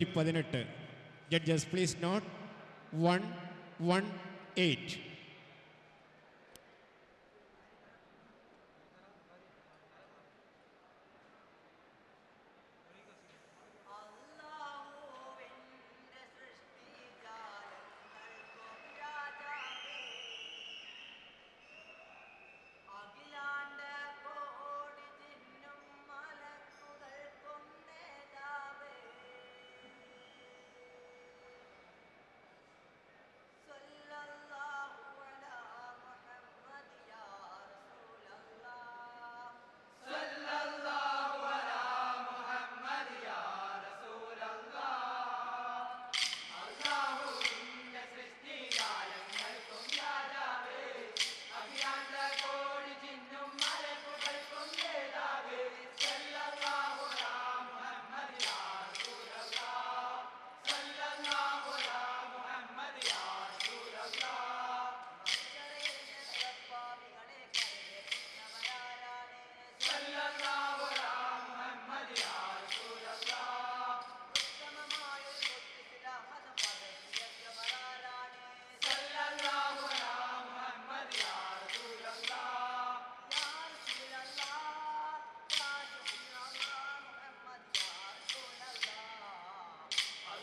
പതിനെട്ട് judges please note one one eight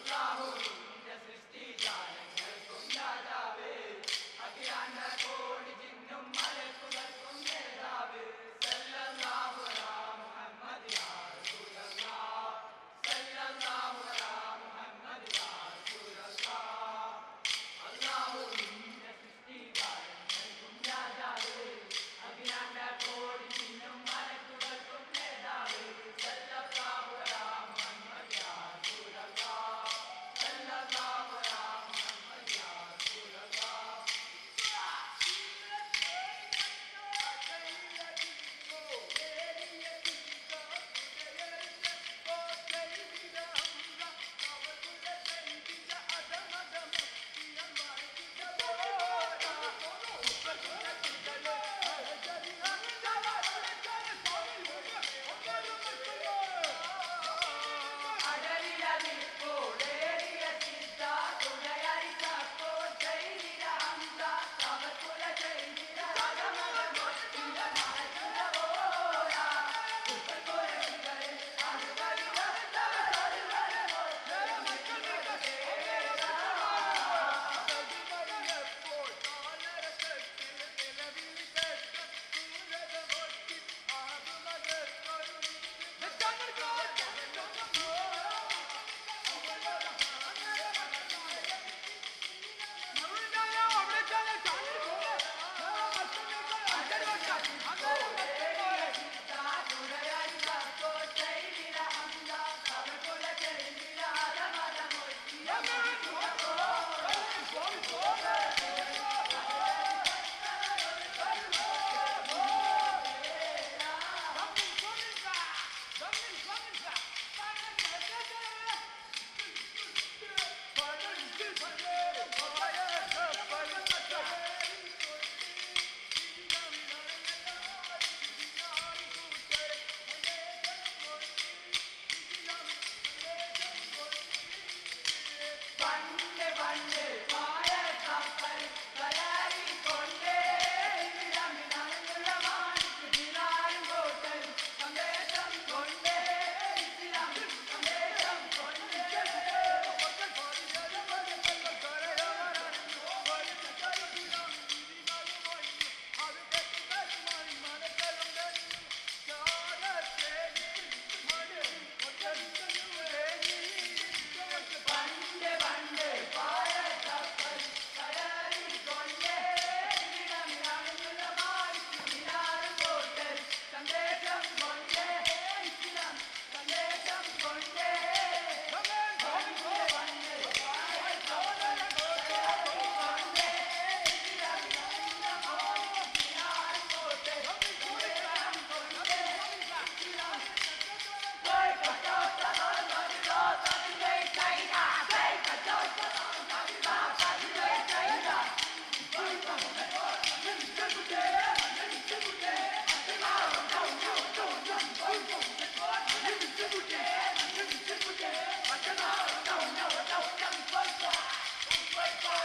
Chicago.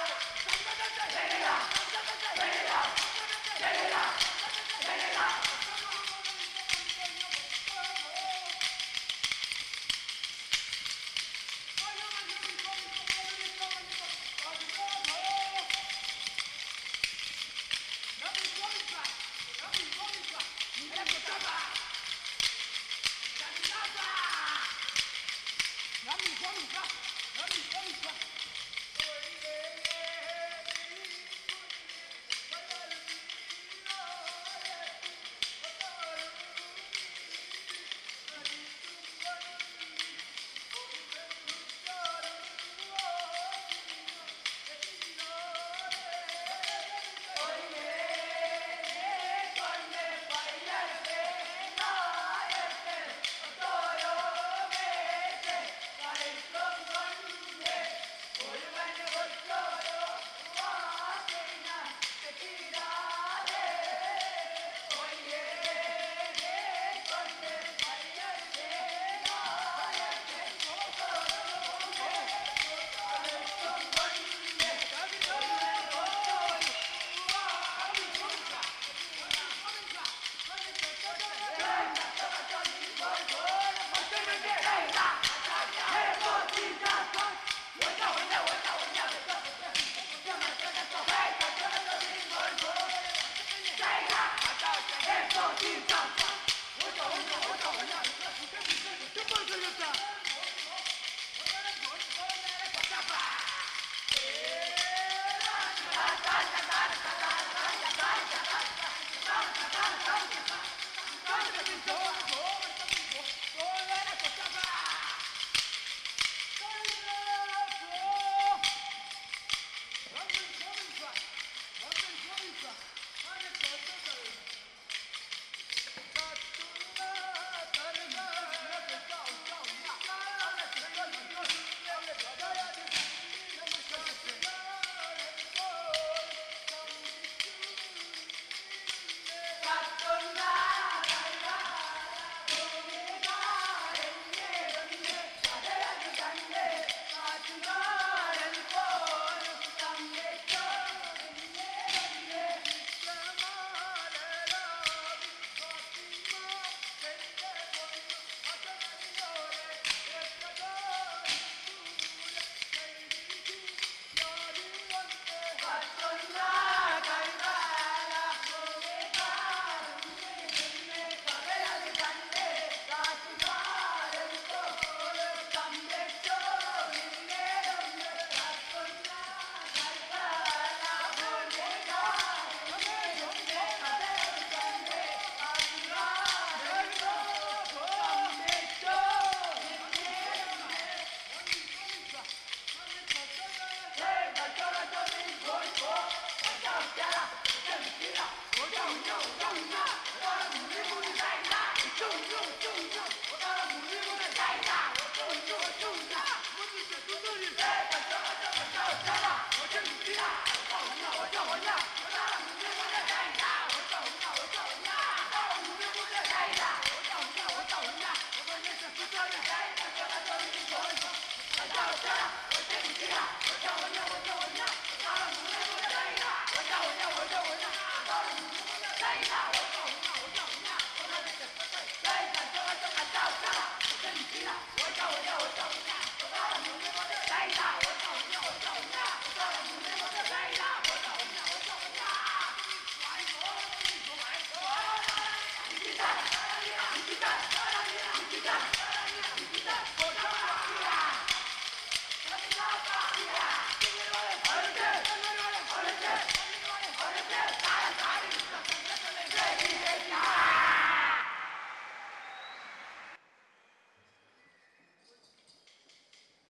頑張ったじゃねえか!